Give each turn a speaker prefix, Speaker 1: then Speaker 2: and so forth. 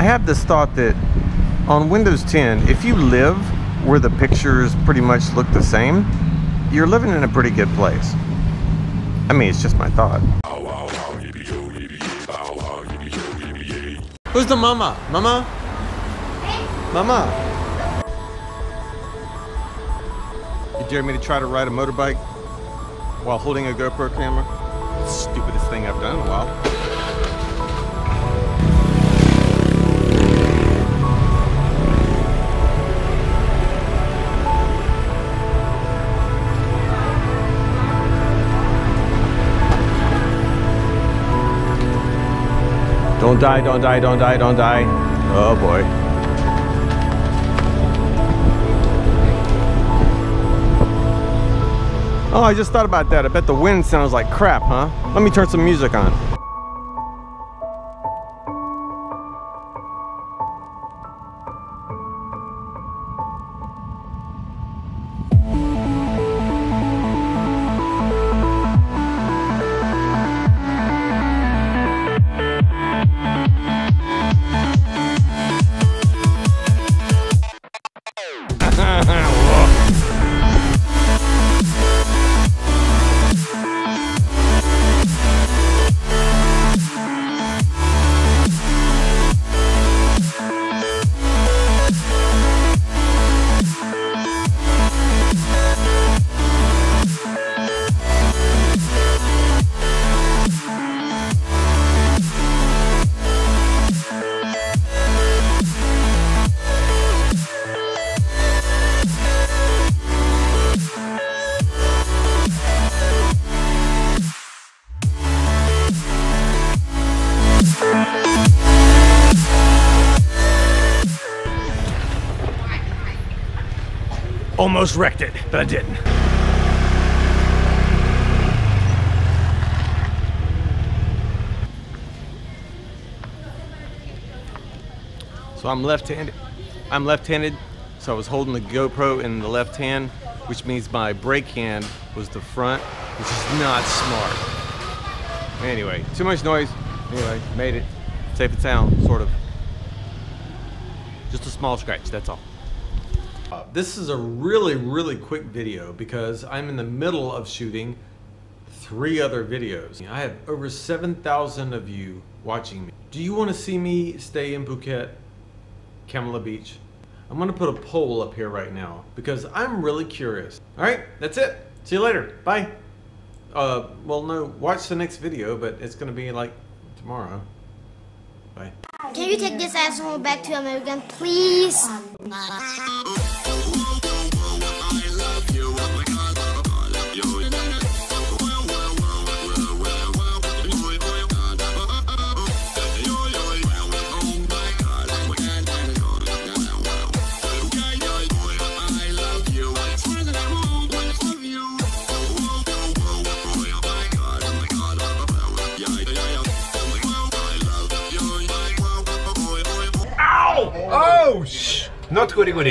Speaker 1: I have this thought that on Windows 10, if you live where the pictures pretty much look the same, you're living in a pretty good place. I mean, it's just my thought. Who's the mama? Mama? Mama? You dare me to try to ride a motorbike while holding a GoPro camera? Stupidest thing I've done Don't die, don't die, don't die, don't die. Oh boy. Oh, I just thought about that. I bet the wind sounds like crap, huh? Let me turn some music on.
Speaker 2: Almost wrecked it, but I didn't.
Speaker 1: So I'm left-handed. I'm left-handed, so I was holding the GoPro in the left hand, which means my brake hand was the front, which is not smart. Anyway, too much noise. Anyway, made it. Safe and sound, sort of. Just a small scratch, that's all. Uh, this is a really, really quick video because I'm in the middle of shooting three other videos. I have over 7,000 of you watching me. Do you want to see me stay in Phuket, Kamala Beach? I'm going to put a poll up here right now because I'm really curious. All right, that's it. See you later. Bye. Uh, well, no, watch the next video, but it's going to be like tomorrow. Bye.
Speaker 3: Can you take this asshole back to America, please?
Speaker 2: Not goody goody.